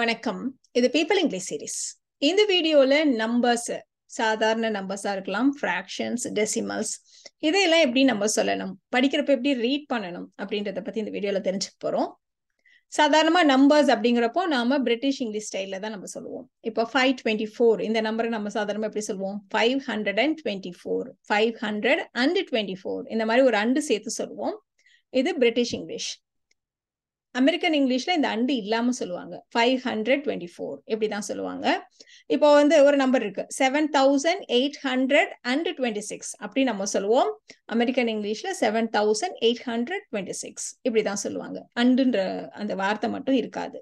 வணக்கம். இது people English series இந்த வீடியோல நம்பர்ஸ் சாதாரண நம்பர்ஸா இருக்கலாம் ஃப்ராக்ஷன்ஸ் டெசிமல்ஸ் இதையெல்லாம் எப்படி நம்ம சொல்லணும்? படிக்கிறப்ப எப்படி ரீட் பண்ணணும்? அப்படின்றத பத்தி இந்த வீடியோல தெரிஞ்சுக்க போறோம். சாதாரணமா நம்பர்ஸ் அப்படிங்கிறப்போ நாம பிரிட்டிஷ் இங்கிலீஷ் ஸ்டைலில் தான் நம்ம சொல்லுவோம். இப்போ ஃபைவ் டுவெண்ட்டி ஃபோர் இந்த நம்பரை நம்ம சாதாரணமா எப்படி சொல்லுவோம்? Five hundred and twenty four five hundred and twenty four இந்த மாதிரி ஒரு அண்டு சேர்த்து சொல்லுவோம். இது பிரிட்டிஷ் இங்கிலீஷ் அமெரிக்கன் இங்கிலீஷ்ல இந்த அண்டு இல்லாம சொல்லுவாங்க. ஃபைவ் ஹண்ட்ரட் டுவெண்ட்டி ஃபோர் இப்படிதான் சொல்லுவாங்க? இப்போ வந்து ஒரு நம்பர் இருக்கு. Seven thousand eight hundred and twenty six அப்படி நம்ம சொல்லுவோம். அமெரிக்கன் இங்கிலீஷ்ல seven thousand eight hundred twenty six இப்படிதான் சொல்லுவாங்க. அண்டுன்ற அந்த வார்த்தை மட்டும் இருக்காது.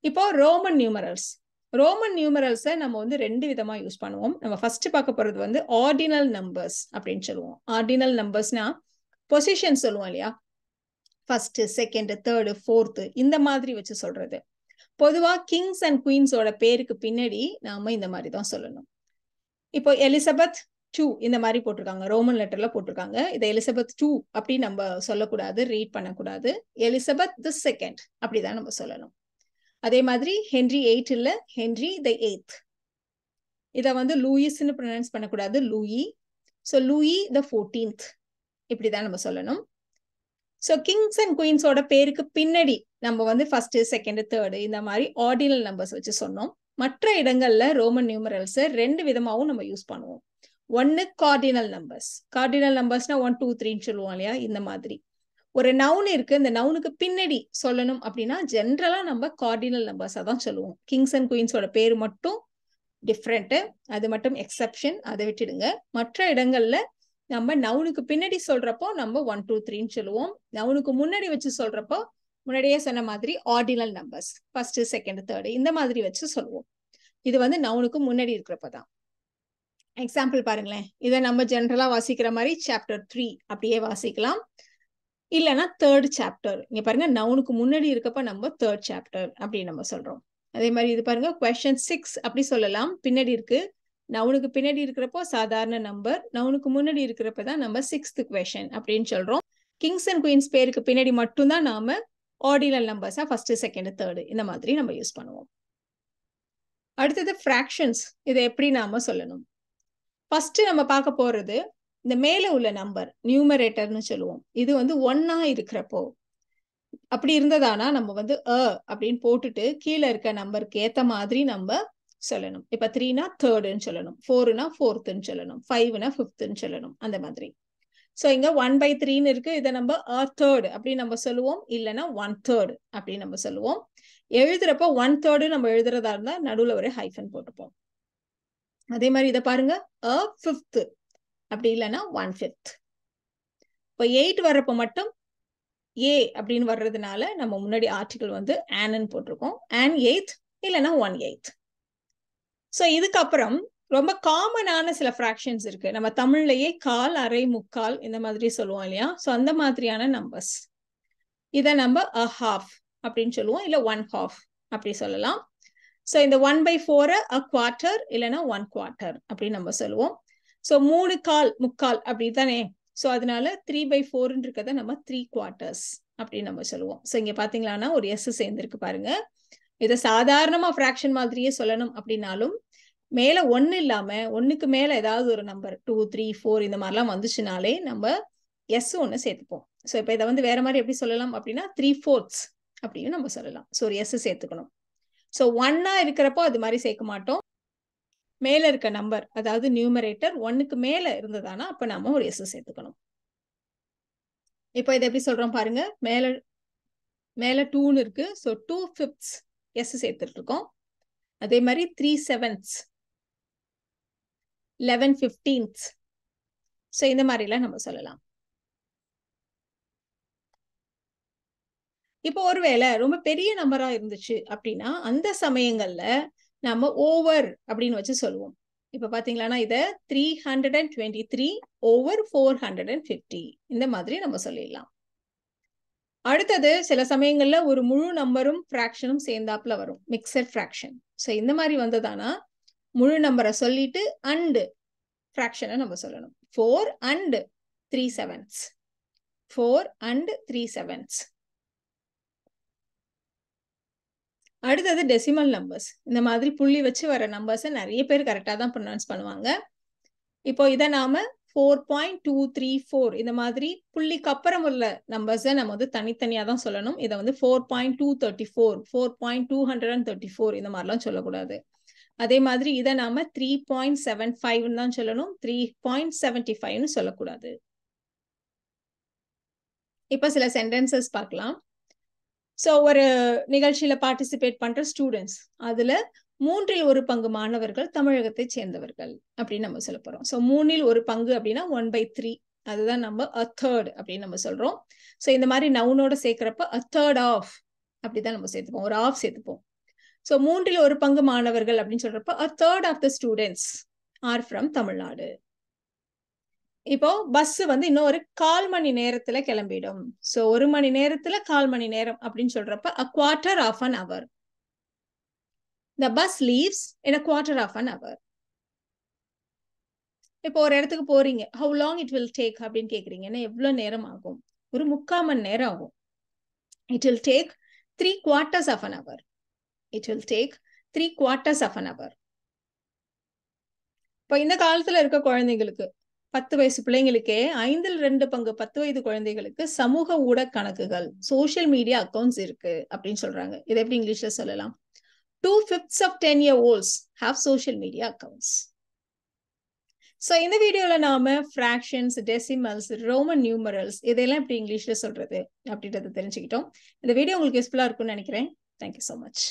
இப்போ ரோமன் நியூமரல்ஸ் ரோமன் நியூமரல்ஸை நம்ம வந்து ரெண்டு விதமா யூஸ் பண்ணுவோம். நம்ம ஃபர்ஸ்ட் பார்க்க போறது வந்து ஆர்டினல் நம்பர்ஸ் அப்படின்னு சொல்லுவோம். ஆர்டினல் நம்பர்ஸ்னா பொசிஷன் சொல்லுவோம் இல்லையா? ஃபர்ஸ்ட் செகண்ட் தேர்டு ஃபோர்த்து இந்த மாதிரி வச்சு சொல்றது. பொதுவா கிங்ஸ் அண்ட் குயின்ஸோட பேருக்கு பின்னாடி நாம இந்த மாதிரி தான் சொல்லணும். இப்போ எலிசபெத் டூ இந்த மாதிரி போட்டிருக்காங்க. ரோமன் லெட்டர்ல போட்டிருக்காங்க. இதை எலிசபெத் டூ அப்படி நம்ம சொல்லக்கூடாது ரீட் பண்ணக்கூடாது. எலிசபெத் தி செகண்ட் அப்படிதான் நம்ம சொல்லணும். அதே மாதிரி ஹென்ரி எயிட் இல்ல ஹென்ரி த எய்த் இதை வந்து லூயிஸ்ன்னு ப்ரொனவுன்ஸ் பண்ணக்கூடாது Louis. So Louis the fourteenth இப்படிதான் நம்ம சொல்லணும். ஸோ கிங்ஸ் அண்ட் குயின்ஸோட பேருக்கு பின்னாடி நம்ம வந்து ஃபர்ஸ்ட் செகண்ட் தேர்டு இந்த மாதிரி ஆர்டினல் நம்பர்ஸ் வச்சு சொன்னோம். மற்ற இடங்கள்ல ரோமன் நியூமரல்ஸ் ரெண்டு விதமாகவும் நம்ம யூஸ் பண்ணுவோம். ஒன்னு கார்டினல் நம்பர்ஸ் கார்டினல் நம்பர்ஸ்னா ஒன் டூ த்ரீன்னு சொல்லுவோம் இல்லையா? இந்த மாதிரி. ஒரு நவுன் இருக்கு. இந்த நவுனுக்கு பின்னாடி சொல்லணும் அப்படின்னா ஜென்ரலா நம்ம கார்டினல் நம்பர்ஸா தான் சொல்லுவோம். கிங்ஸ் அண்ட் குயின்ஸோட பேர் மட்டும் டிஃப்ரெண்ட்டு அது மட்டும் எக்ஸப்ஷன் அதை விட்டுடுங்க. மற்ற இடங்கள்ல நம்ம நவுனுக்கு பின்னாடி சொல்றப்போ நம்ம ஒன் டூ த்ரீன்னு சொல்லுவோம். நவுனுக்கு முன்னாடி வச்சு சொல்றப்போ முன்னாடியே சொன்ன மாதிரி ordinal numbers first second third இந்த மாதிரி வச்சு சொல்லுவோம். இது வந்து நவுனுக்கு முன்னாடி இருக்கிறப்ப தான். எக்ஸாம்பிள் பாருங்களேன். இதை நம்ம ஜென்ரலா வாசிக்கிற மாதிரி சாப்டர் த்ரீ அப்படியே வாசிக்கலாம். இல்லைன்னா தேர்ட் சாப்டர் இங்க பாருங்க நவுனுக்கு முன்னாடி இருக்கப்ப நம்ம தேர்ட் சாப்டர் அப்படின்னு நம்ம சொல்றோம். அதே மாதிரி இது பாருங்க கொஸ்டின் சிக்ஸ் அப்படி சொல்லலாம். பின்னாடி இருக்கு. நவுனுக்கு பின்னாடி இருக்கிறப்போ சாதாரண நம்பர் நவுனுக்கு முன்னாடி இருக்கிறப்ப தான் நம்ம சிக்ஸ்த் கொஷன் அப்படின்னு சொல்றோம். கிங்ஸ் அண்ட் குயின்ஸ் பேருக்கு பின்னாடி மட்டும்தான் நாம ஆர்டினல் நம்பர்ஸா ஃபர்ஸ்ட் செகண்ட் தேர்டு இந்த மாதிரி நம்ம யூஸ் பண்ணுவோம். அடுத்தது ஃப்ராக்ஷன்ஸ் இதை எப்படி நாம சொல்லணும்? ஃபர்ஸ்ட் நம்ம பார்க்க போறது இந்த மேல உள்ள நம்பர் நியூமரேட்டர்னு சொல்லுவோம். இது வந்து ஒன்னா இருக்கிறப்போ அப்படி இருந்ததானா நம்ம வந்து அ அப்படின்னு போட்டுட்டு கீழே இருக்க நம்பருக்கு ஏத்த மாதிரி நம்ம சொல்லணும். இப்ப த்ரீனா தேர்டுன்னு சொல்லணும். ஃபோர்னா ஃபோர்த்துன்னு சொல்லணும். ஃபைவ்னா ஃபிஃப்த்னு சொல்லணும். அந்த மாதிரி. ஸோ இங்க ஒன் பை த்ரீன்னு இருக்கு. இதை நம்ம அ தேர்ட் அப்படின்னு நம்ம சொல்லுவோம். இல்லைன்னா ஒன் தேர்ட் அப்படின்னு நம்ம சொல்லுவோம். எழுதுறப்போ ஒன் தேர்டு நம்ம எழுதுறதா இருந்தா நடுவில் ஒரு ஹைஃபன் போட்டுப்போம். அதே மாதிரி இதை பாருங்க. அ ஃபிஃப்த் அப்படி இல்லைன்னா ஒன் ஃபிஃப்த் இப்போ எயிட் வர்றப்போ மட்டும் ஏ அப்படின்னு வர்றதுனால நம்ம முன்னாடி ஆர்டிகல் வந்து ஆனன்னு போட்டிருக்கோம். ஆன் எயித் இல்லைன்னா ஒன் எயித் ஸோ இதுக்கப்புறம் ரொம்ப காமனான சில ஃப்ராக்ஷன்ஸ் இருக்கு. நம்ம தமிழ்லயே கால் அரை முக்கால் இந்த மாதிரி சொல்லுவோம் இல்லையா? ஸோ அந்த மாதிரியான நம்பர்ஸ் இதை நம்ம அ ஹாஃப் அப்படின்னு சொல்லுவோம். இல்லை ஒன் ஹாஃப் அப்படி சொல்லலாம். ஸோ இந்த ஒன் பை ஃபோரை அ குவார்ட்டர் இல்லைன்னா ஒன் குவார்ட்டர் அப்படின்னு நம்ம சொல்லுவோம். ஸோ மூணு கால் முக்கால் அப்படி தானே ஸோ அதனால த்ரீ பை ஃபோர்ன்னு இருக்கிறத நம்ம த்ரீ குவார்ட்டர்ஸ் அப்படின்னு நம்ம சொல்லுவோம். ஸோ இங்கே பார்த்தீங்களான்னா ஒரு எஸ் சேர்ந்துருக்கு பாருங்க. இதை சாதாரணமா ஃப்ராக்ஷன் மாதிரியே சொல்லணும் அப்படின்னாலும் மேல ஒன்னு இல்லாம ஒன்னுக்கு மேல ஏதாவது ஒரு நம்பர் டூ த்ரீ ஃபோர் இந்த மாதிரிலாம் வந்துச்சுனாலே நம்ம எஸ் ஒன்று சேர்த்துப்போம். ஸோ இப்போ இதை வந்து வேற மாதிரி எப்படி சொல்லலாம் அப்படின்னா த்ரீ ஃபோர்த்ஸ் அப்படின்னு நம்ம சொல்லலாம். ஸோ ஒரு எஸ் சேர்த்துக்கணும். ஸோ ஒன்னா இருக்கிறப்போ அது மாதிரி சேர்க்க மாட்டோம். மேல இருக்க நம்பர் அதாவது நியூமரேட்டர் ஒன்னுக்கு மேல இருந்ததானா அப்ப நாம ஒரு எஸ் சேர்த்துக்கணும். இப்போ இதை எப்படி சொல்றோம் பாருங்க. மேல மேல டூன்னு இருக்கு. ஸோ டூ ஃபிஃப்த்ஸ் எஸ் சேர்த்துட்டு இருக்கோம் அதே மாதிரி three sevenths eleven fifteenth so இந்த மாதிரிலாம் நம்ம சொல்லலாம். இப்போ ஒருவேளை ரொம்ப பெரிய நம்பரா இருந்துச்சு அப்படின்னா அந்த சமயங்கள்ல நம்ம ஓவர் அப்படின்னு வச்சு சொல்லுவோம். இப்ப பாத்தீங்களா இத three hundred and twenty three over four hundred and fifty இந்த மாதிரி நம்ம சொல்லிடலாம். அடுத்தது சில சமயங்கள்ல ஒரு முழு நம்பரும் ஃப்ராக்ஷனும் சேர்ந்தாப்புல வரும். மிக்சட் ஃப்ராக்ஷன் ஸோ இந்த மாதிரி வந்ததானா? முழு நம்பரை சொல்லிட்டு அண்டு ஃப்ராக்ஷனை நம்ம சொல்லணும். Four and three sevenths four and three sevenths அடுத்தது டெசிமல் நம்பர்ஸ் இந்த மாதிரி புள்ளி வச்சு வர நம்பர்ஸை நிறைய பேர் கரெக்டாக தான் ப்ரொனவுன்ஸ் பண்ணுவாங்க. இப்போ இதை நாம four point two three four இந்த மாதிரி புள்ளிக்கு அப்புறம் உள்ள நம்பர்ஸை நம்ம வந்து தனித்தனியாக தான் சொல்லணும். இதை வந்து four point two thirty four four point two hundred and thirty four இந்த மாதிரிலாம் சொல்லக்கூடாது. அதே மாதிரி இதை நாம த்ரீ பாயிண்ட் செவன் ஃபைவ்னு தான் சொல்லணும். த்ரீ பாயிண்ட் செவன்டி ஃபைவ்னு சொல்லக்கூடாது. இப்போ சில சென்டென்சஸ் பார்க்கலாம். ஸோ ஒரு நிகழ்ச்சியில பார்ட்டிசிபேட் பண்ற ஸ்டூடெண்ட்ஸ் அதுல மூன்றில் ஒரு பங்கு மாணவர்கள் தமிழகத்தை சேர்ந்தவர்கள் அப்படின்னு நம்ம சொல்ல போறோம். ஸோ மூணில் ஒரு பங்கு அப்படின்னா ஒன் பை த்ரீ அதுதான் நம்ம அ தேர்ட் அப்படின்னு நம்ம சொல்றோம். ஸோ இந்த மாதிரி நவுனோட சேர்க்கிறப்ப அ தேர்ட் ஆஃப் அப்படிதான் நம்ம சேர்த்துப்போம். ஒரு ஆஃப் சேர்த்துப்போம். ஸோ மூன்றில் ஒரு பங்கு மாணவர்கள் அப்படின்னு சொல்றப்ப a third of the students are from Tamil Nadu. இப்போ பஸ் வந்து இன்னும் ஒரு கால் மணி நேரத்துல கிளம்பிடும். ஸோ ஒரு மணி நேரத்துல கால் மணி நேரம் அப்படின்னு சொல்றப்ப a quarter of an hour the bus leaves in a quarter of an hour இப்போ ஒரு இடத்துக்கு போறீங்க. How long it will take அப்படின்னு கேக்குறீங்கன்னா எவ்வளவு நேரம் ஆகும்? ஒரு முக்கால் மணி நேரம் ஆகும். It will take three quarters of an hour it will take three quarters of an hour இப்போ இந்த காலத்துல இருக்க குழந்தைங்களுக்கு பத்து வயசு பிள்ளைங்களுக்கே ஐந்தில் ரெண்டு பங்கு பத்து வயது குழந்தைகளுக்கு சமூக ஊடக கணக்குகள் சோசியல் மீடியா அக்கௌண்ட்ஸ் இருக்கு அப்படின்னு சொல்றாங்க. இதை எப்படி இங்கிலீஷ்ல சொல்லலாம்? Two fifths of ten year olds have social media accounts so இந்த வீடியோல நாம ஃப்ராக்ஷன்ஸ் டெசிமல்ஸ் ரோமன் நியூமரல்ஸ் இதெல்லாம் எப்படி இங்கிலீஷ்ல சொல்றது அப்படின்றத தெரிஞ்சுக்கிட்டோம். இந்த வீடியோ உங்களுக்கு யூஸ்ஃபுல்லா இருக்கும்னு நினைக்கிறேன். Thank you so much